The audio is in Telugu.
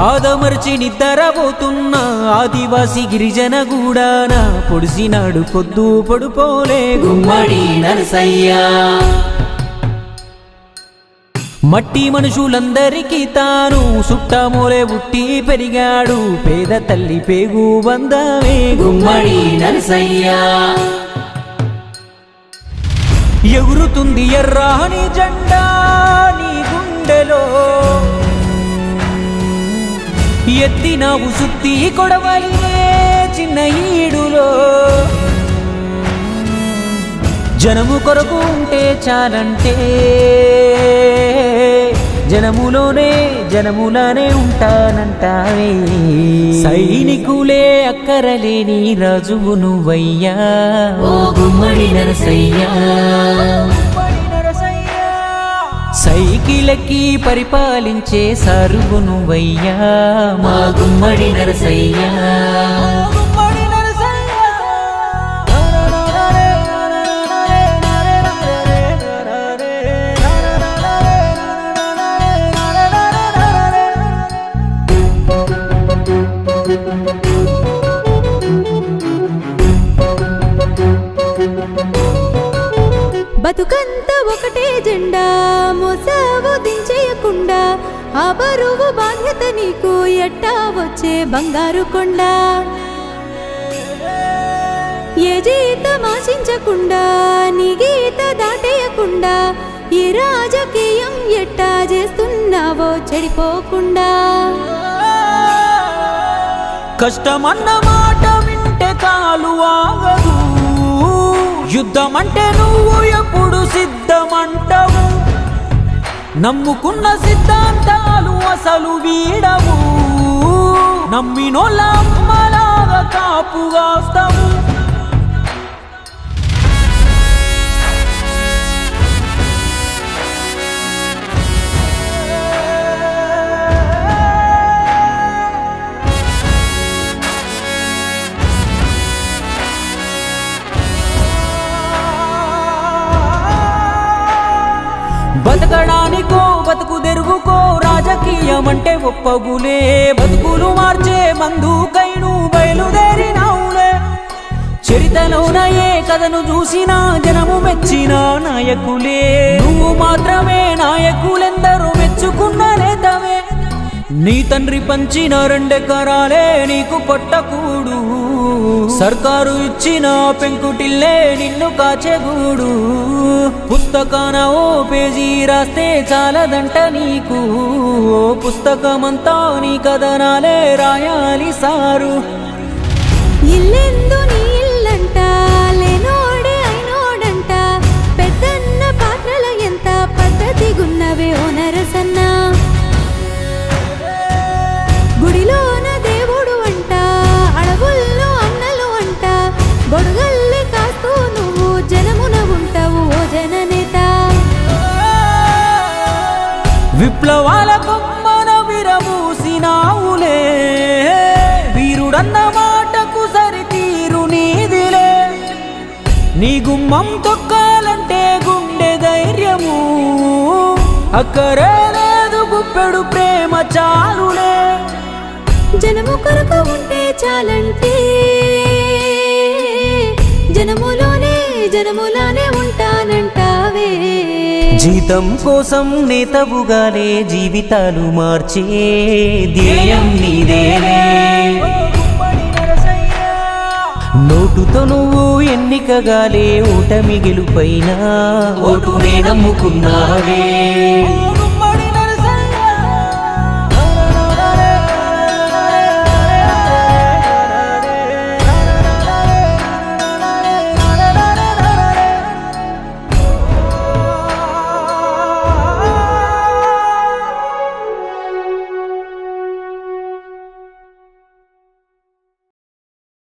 ఆదమర్చి నిద్రపోతున్న ఆదివాసి గిరిజన గూడాన పొడిసినాడు పొద్దు పొడుపోలే గుమ్మడి నరసయ్యా. మట్టి మనుషులందరికీ తాను సుట్టమూలే ఉట్టి పెరిగాడు పేద తల్లి పేగు బంధమే గుమ్మడి నరసయ్యా. ఎగురుతుంది ఎర్రాని జెండా ఎత్తినావు సుత్తి కొడవలినే చిన్న ఈడులో. జనము కొరకు ఉంటే చాలంటే జనములోనే జనములానే ఉంటానంటావే. సైనికులే అక్కరలేని రాజువు నువ్వయ్యా ఓ గుమ్మడి నరసయ్యా. సైకిలకి పరిపాలించే సరువు నువ్వయ్యా మా గుమ్మడి నరసయ్యా. బతుకంత ఒకటే జెండా మోసావు దించేయకుండా ఆ బరువు బాధ్యత నీకు ఎట్టా వచ్చే బంగారు కొండ? ఏ జీతం ఆశించకుండా నీ గీత దాటేయకుండా ఈ రాజకీయం ఎట్టా చేస్తున్నావో చెడిపోకుండా? కష్టమన్న మాట వింటే కాలు ఆగదు. యుద్ధం అంటే నువ్వు సిద్ధమంటవు. నమ్ముకున్న సిద్ధాంతాలు అసలు వీడవు. నమ్మినోళ్ళ అమ్మలాగా కాపుగాస్తావు బతకడానికో బతుకు తెరుగుకో రాజకీయం అంటే ఒప్పగులే. బతుకులు మార్చే మందుకైను బయలుదేరినావులే. చరితలోన ఏ కథను చూసినా జనము మెచ్చిన నాయకులే. నువ్వు మాత్రమే నాయకులెందరూ మెచ్చుకున్న నేతవే. నీ తండ్రి పంచిన రెండెకరాలే నీకు పట్టకూడు. సర్కారు ఇచ్చిన పెంకుటిల్లే నిన్ను కాచెగూడు. పుస్తకాన ఓ పేజీ రాస్తే చాలదంట నీకు. ఓ పుస్తకమంతా నీ కథనాలే రాయాలి సారు. విప్లవాల కొమ్మన విరమూసినావులే. వీరుడన్న మాటకు సరితీరు నీదిలే. నీ గుమ్మం తొక్కాలంటే గుండె ధైర్యము. అక్కరే లేదు గుప్పెడు ప్రేమ చాలులే. జనము కొరకు ఉంటే చాలంటే జీతం కోసం నేతవుగానే జీవితాలు మార్చే ధ్యేయం నీదే. నోటుతో నువ్వు ఎన్నికగాలే ఓటమి గెలుపైనా ఓటునే నేనమ్ముకున్నావే